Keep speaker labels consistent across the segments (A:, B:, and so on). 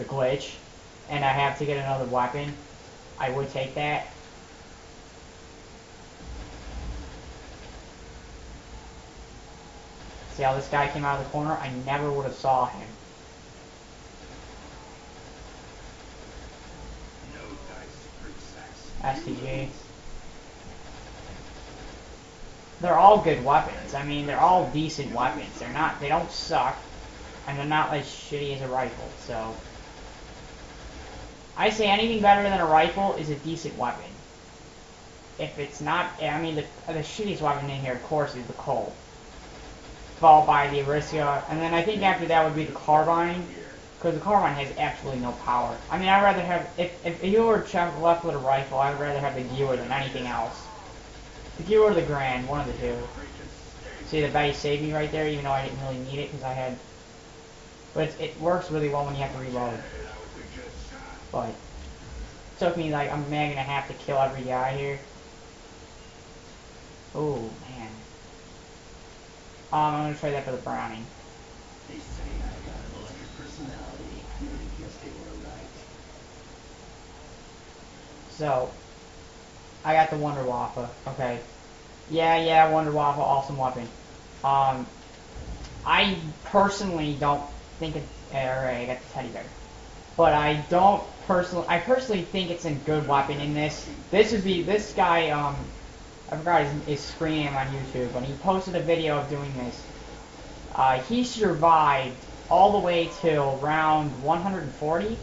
A: the glitch, and I have to get another weapon, I would take that. See how this guy came out of the corner? I never would have saw him. STG. They're all good weapons. I mean, they're all decent weapons. They're not, they don't suck, and they're not as shitty as a rifle, so. I say anything better than a rifle is a decent weapon. If it's not, I mean, the, the shittiest weapon in here, of course, is the Colt. Followed by the Arisaka, and then I think after that would be the Carbine, because the Carbine has absolutely no power. I mean, I'd rather have, if, if you were left with a rifle, I'd rather have the Gewehr than anything else. The Gewehr or the Grand, one of the two. See, the Betty saved me right there, even though I didn't really need it, because I had... But it works really well when you have to reload. But, took me, like, I'm and a half to kill every guy here. Oh, man. Um, I'm gonna try that for the Browning. So, I got the Wonder Waffle. Okay. Yeah, yeah, Wonder Waffle, awesome weapon. Um, I personally don't think it. Alright, I got the teddy bear. But I don't personally. I personally think it's a good weapon in this. This would be this guy. Um, I forgot his, his screen name on YouTube, but he posted a video of doing this. Uh, he survived all the way till round 140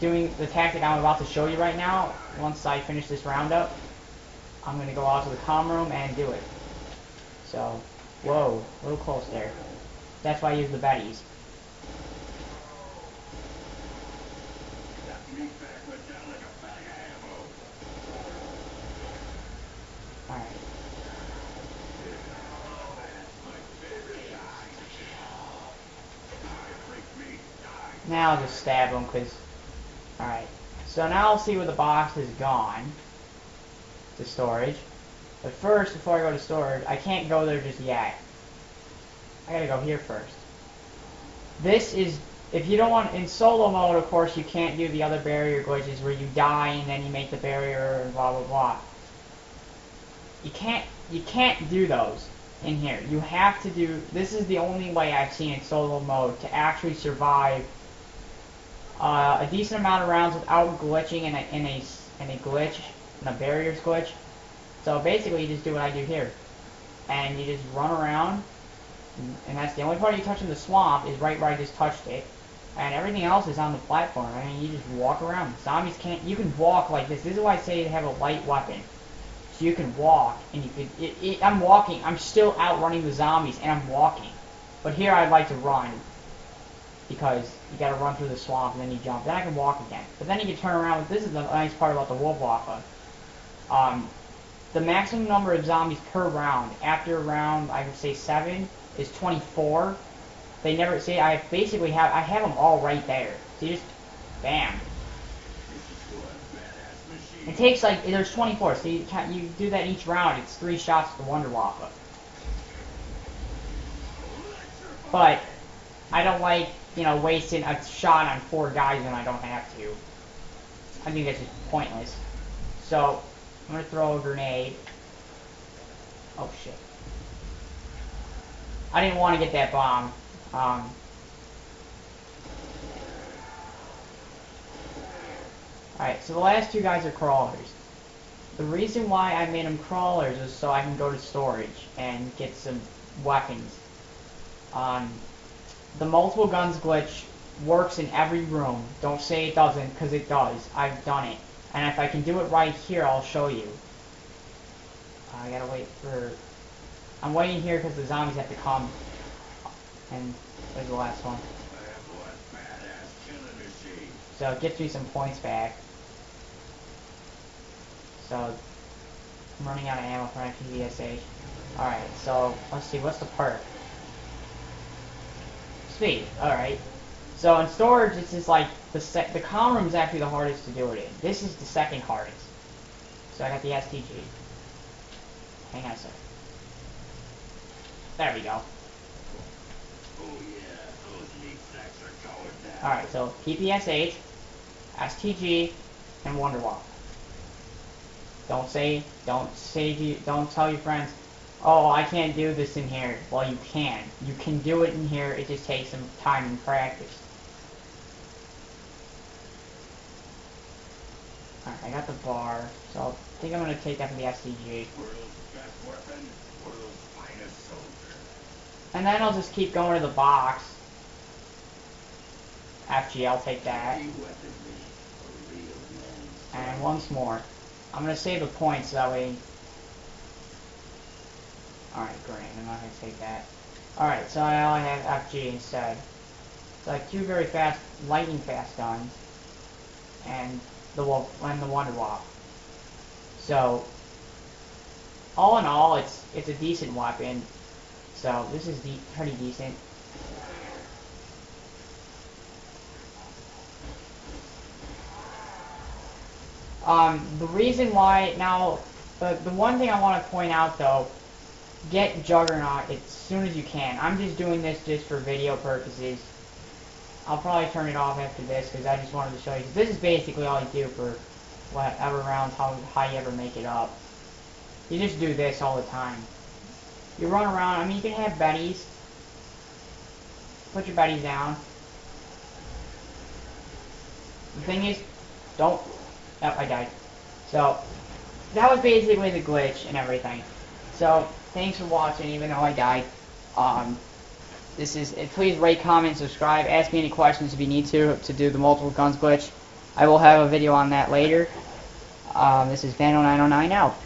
A: doing the tactic I'm about to show you right now, once I finish this roundup, I'm going to go out to the com room and do it. So, whoa, a little close there. That's why I use the Bettys. Now I'll just stab him because Alright, so now I'll see where the box is gone to storage. But first, before I go to storage, I can't go there just yet. I gotta go here first. This is, if you don't want, in solo mode, of course, you can't do the other barrier glitches where you die and then you make the barrier and blah blah blah. You can't, you can't do those in here. You have to do, this is the only way I've seen in solo mode to actually survive uh, a decent amount of rounds without glitching in a, in a, in a glitch, in a barriers glitch. So basically you just do what I do here. And you just run around, and that's the only part you touch in the swamp is right where I just touched it. And everything else is on the platform. I mean, you just walk around. Zombies can't, you can walk like this. This is why I say to have a light weapon. So you can walk, and you can, it, it, I'm walking, I'm still outrunning the zombies, and I'm walking. But here I'd like to run, because you gotta run through the swamp and then you jump. Then I can walk again. But then you can turn around. This is the nice part about the Wolfwaffe. Um, the maximum number of zombies per round, after round, I would say seven, is 24. They never, see, I basically have, I have them all right there. So just, bam. It takes like, there's 24, so you, you do that each round, it's three shots to Wonder Waffle. But, I don't like you know, wasting a shot on four guys when I don't have to. I think that's just pointless. So, I'm gonna throw a grenade. Oh shit. I didn't want to get that bomb. Um, Alright, so the last two guys are crawlers. The reason why I made them crawlers is so I can go to storage and get some weapons. Um, the multiple guns glitch works in every room. Don't say it doesn't, because it does. I've done it. And if I can do it right here, I'll show you. I gotta wait for... I'm waiting here because the zombies have to come. And there's the last one. So it gets me some points back. So, I'm running out of ammo for my PPSH. Alright, so, let's see, what's the perk? speed. Alright. So in storage, this is like, the sec the com room is actually the hardest to do it in. This is the second hardest. So I got the STG. Hang on a sec. There we go. Oh yeah, those meat sacks are going down. Alright, so PPSH, STG, and Wonderwall. Don't say, don't say, to, don't tell your friends, oh, I can't do this in here. Well, you can. You can do it in here. It just takes some time and practice. Alright, I got the bar, so I think I'm going to take that from the STG. And then I'll just keep going to the box. FG, I'll take that. And once more. I'm going to save the points so that way... Alright, great. I'm not going to take that. Alright, so now I have FG instead. It's like two very fast, lightning fast guns. And the and the Wonder Wop. So, all in all, it's it's a decent weapon. So this is de pretty decent. Um, the reason why, now, the, the one thing I want to point out though, get Juggernaut as soon as you can. I'm just doing this just for video purposes. I'll probably turn it off after this because I just wanted to show you. This is basically all you do for whatever rounds, how, how you ever make it up. You just do this all the time. You run around, I mean you can have Betties. Put your Betties down. The thing is, don't Yep, I died. So, that was basically the glitch and everything. So, thanks for watching, even though I died. Um, this is, please rate, comment, subscribe, ask me any questions if you need to, to do the multiple guns glitch. I will have a video on that later. Um, this is Bando909 out.